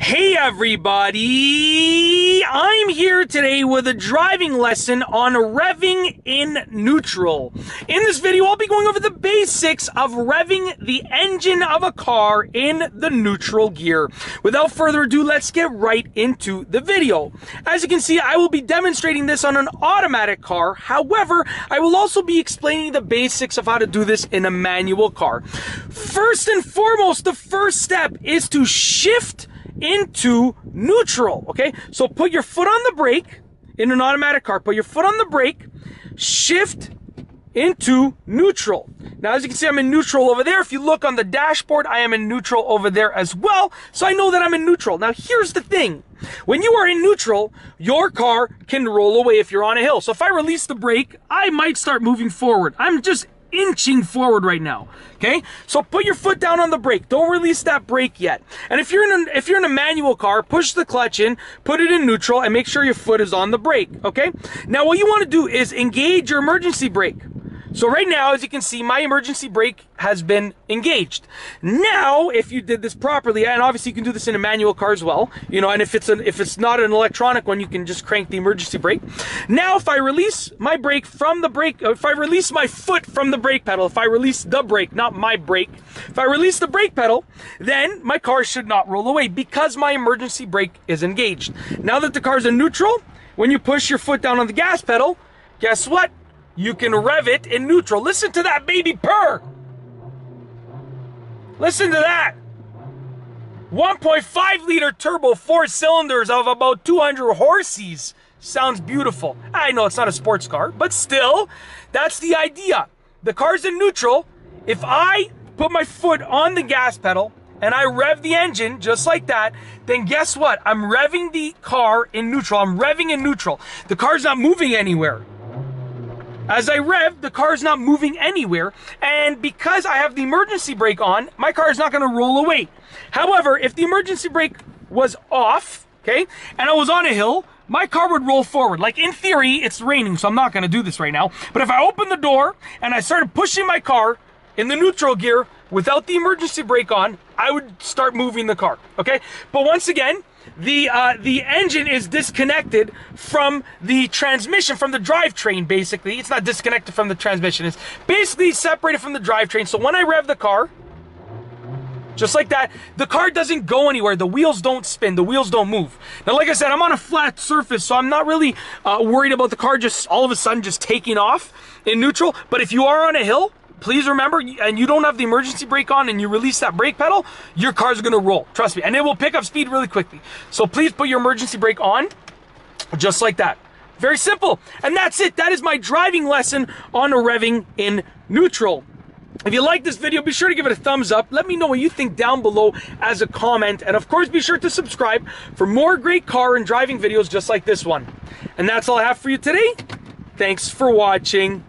Hey everybody! I'm here today with a driving lesson on revving in neutral. In this video, I'll be going over the basics of revving the engine of a car in the neutral gear. Without further ado, let's get right into the video. As you can see, I will be demonstrating this on an automatic car. However, I will also be explaining the basics of how to do this in a manual car. First and foremost, the first step is to shift into neutral, okay? So put your foot on the brake in an automatic car, put your foot on the brake, shift into neutral. Now, as you can see, I'm in neutral over there. If you look on the dashboard, I am in neutral over there as well. So I know that I'm in neutral. Now, here's the thing. When you are in neutral, your car can roll away if you're on a hill. So if I release the brake, I might start moving forward. I'm just inching forward right now. Okay, so put your foot down on the brake. Don't release that brake yet. And if you're in a, if you're in a manual car, push the clutch in, put it in neutral, and make sure your foot is on the brake. Okay. Now what you want to do is engage your emergency brake. So right now, as you can see, my emergency brake has been engaged. Now, if you did this properly, and obviously you can do this in a manual car as well, you know, and if it's an if it's not an electronic one, you can just crank the emergency brake. Now, if I release my brake from the brake, uh, if I release my foot from the brake pedal, if I release the brake, not my brake, if I release the brake pedal, then my car should not roll away because my emergency brake is engaged. Now that the car's in neutral, when you push your foot down on the gas pedal, guess what? You can rev it in neutral. Listen to that baby purr. Listen to that. 1.5 liter turbo, four cylinders of about 200 horses. Sounds beautiful. I know it's not a sports car, but still, that's the idea. The car's in neutral. If I put my foot on the gas pedal and I rev the engine just like that, then guess what? I'm revving the car in neutral. I'm revving in neutral. The car's not moving anywhere. As I rev, the car is not moving anywhere, and because I have the emergency brake on, my car is not going to roll away. However, if the emergency brake was off, okay, and I was on a hill, my car would roll forward. Like in theory, it's raining, so I'm not going to do this right now. But if I open the door and I started pushing my car in the neutral gear without the emergency brake on, I would start moving the car. Okay, but once again, the uh, the engine is disconnected from the transmission, from the drivetrain. Basically, it's not disconnected from the transmission. It's basically separated from the drivetrain. So when I rev the car, just like that, the car doesn't go anywhere. The wheels don't spin. The wheels don't move. Now, like I said, I'm on a flat surface, so I'm not really uh, worried about the car just all of a sudden just taking off in neutral. But if you are on a hill, please remember, and you don't have the emergency brake on and you release that brake pedal, your car's gonna roll. Trust me. And it will pick up speed really quickly. So please put your emergency brake on, just like that. Very simple. And that's it. That is my driving lesson on revving in neutral. If you like this video, be sure to give it a thumbs up. Let me know what you think down below as a comment. And of course, be sure to subscribe for more great car and driving videos just like this one. And that's all I have for you today. Thanks for watching.